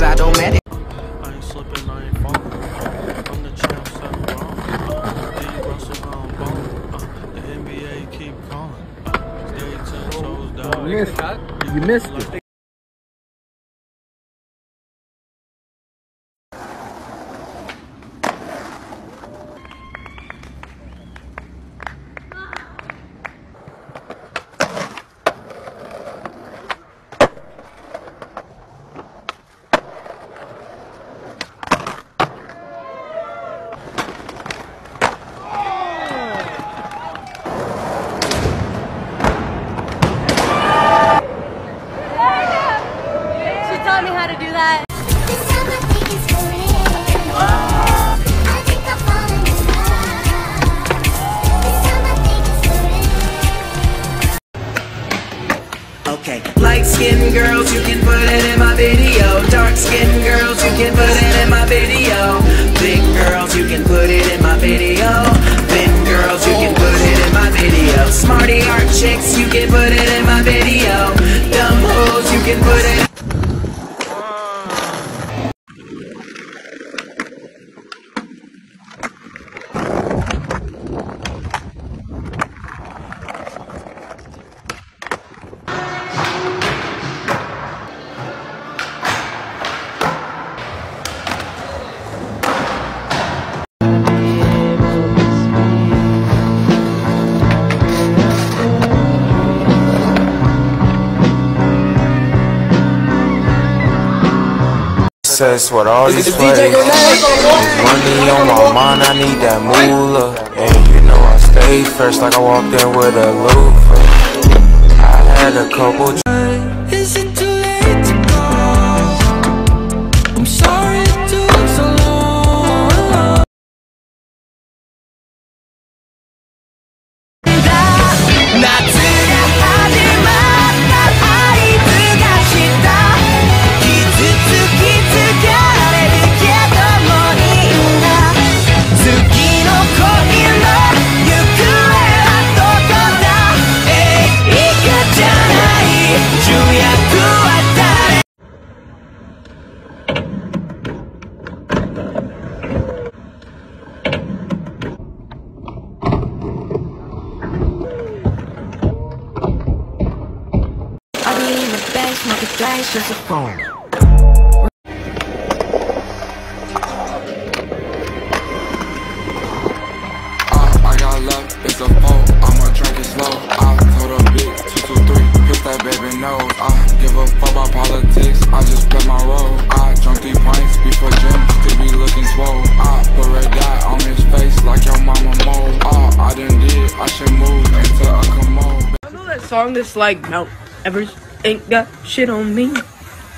know the whip is automatic. I ain't slipping, I ain't falling. I'm the champ, seven wrong. Uh, D. Russell, I'm bone. Uh, the NBA keep calling. Uh, stay ten toes down. You missed it. You missed it. That. Okay, light skinned girls, you can put it in my video. Dark skinned girls, you can put it Obsessed with all these plays. Money on my mind, I need that moolah. And you know I stayed fresh like I walked in with a loofah. I had a couple. Smoking flash, a phone. I it's a foe. I'ma drink it slow. I told a big two two three, hit that baby nose. I give a fuck about politics. I just play my role. I drunk three pints before gym, still be looking swole. I put red dot on his face like your mama mole. I done did, I should move into a commode. I know that song that's like Mount Everest ain't got shit on me.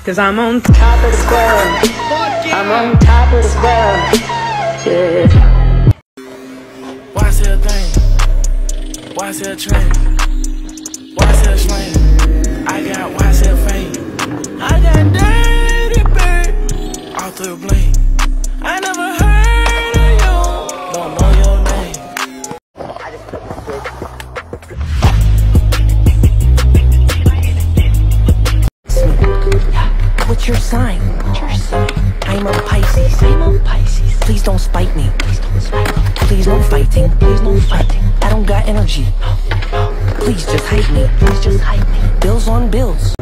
Cause I'm on top of the world. I'm on top of the world. Yeah. Why is say a thing? Why is say a train? I'm a Pisces. I'm a Pisces. Please don't spite me. Please don't spite me. Please no fighting. Please no fighting. I don't got energy. Please just hate me. Please just hate me. Bills on bills.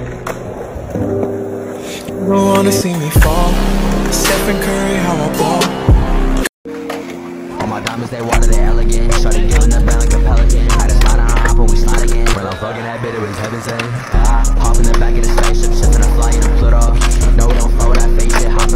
Don't wanna see me fall. Stephen Curry, how I ball they water, they elegant Started giving the up like a pelican. Had a slide on hop and we slide again. Well, I'm fucking that bit, it was heaven sent. Ah, Hop in the back of the spaceship, shifting a fly in a Pluto. No, don't fold that face it, hop